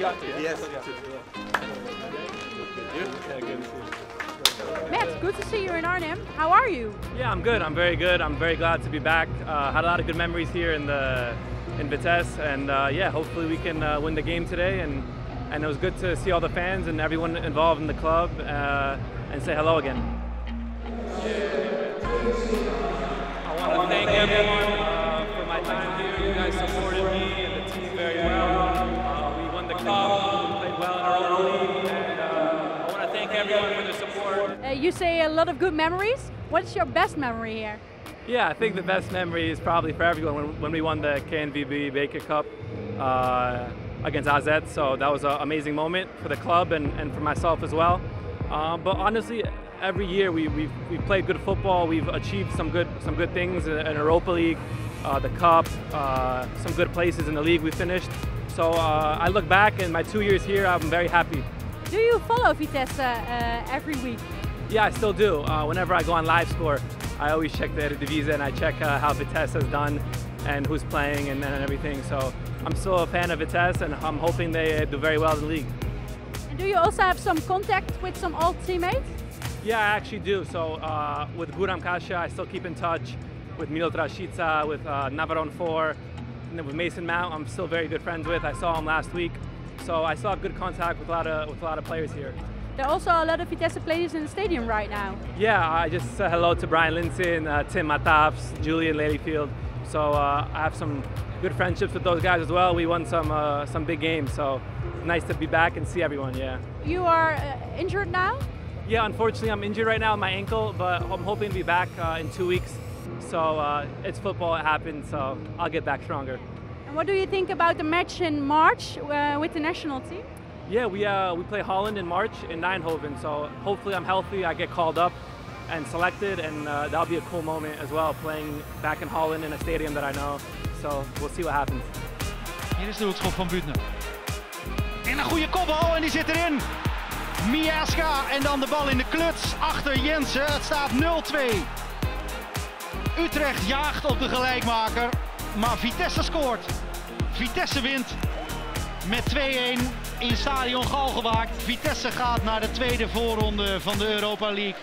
Yes. Matt, good to see you in Arnhem. How are you? Yeah, I'm good. I'm very good. I'm very glad to be back. Uh, had a lot of good memories here in the in Vitesse, and uh, yeah, hopefully we can uh, win the game today. And and it was good to see all the fans and everyone involved in the club uh, and say hello again. I want to thank everyone everyone for the support. Uh, you say a lot of good memories. What's your best memory here? Yeah, I think the best memory is probably for everyone when, when we won the KNVB Beker Cup uh, against AZ. So that was an amazing moment for the club and, and for myself as well. Um, but honestly, every year we, we've, we've played good football. We've achieved some good some good things in, in Europa League, uh, the Cup, uh, some good places in the league we finished. So uh, I look back and my two years here, I'm very happy. Do you follow Vitesse uh, every week? Yeah, I still do. Uh, whenever I go on live score, I always check the Eredivisie and I check uh, how Vitesse has done and who's playing and, and everything. So I'm still a fan of Vitesse and I'm hoping they do very well in the league. And do you also have some contact with some old teammates? Yeah, I actually do. So uh, with Guram Kashia, I still keep in touch. With Milot Rashica, with uh, Navarone Foor, and with Mason Mount, I'm still very good friends with. I saw him last week. So I still have good contact with a lot of, with a lot of players here. There are also a lot of Vitesse players in the stadium right now. Yeah, I just said hello to Bryan Linssen, uh, Tim Matavž, Julian Lelieveld. So uh, I have some good friendships with those guys as well. We won some uh, some big games, so nice to be back and see everyone. Yeah. You are uh, injured now. Yeah, unfortunately, I'm injured right now on my ankle, but I'm hoping to be back uh, in two weeks. So uh, it's football; it happens. So I'll get back stronger. And what do you think about the match in March uh, with the national team? Yeah, we uh, we play Holland in March in Eindhoven. So hopefully, I'm healthy. I get called up and selected, and uh, that'll be a cool moment as well, playing back in Holland in a stadium that I know. So we'll see what happens. Hier is de hoekschop van Buutner. En een goede kopbal en die zit erin. Miaska en dan de bal in de kluts achter Jensen. Het staat 0-2. Utrecht jaagt op de gelijkmaker, maar Vitesse scoort. Vitesse wint met 2-1 in stadion Galgenwaard. Vitesse gaat naar de tweede voorronde van de Europa League.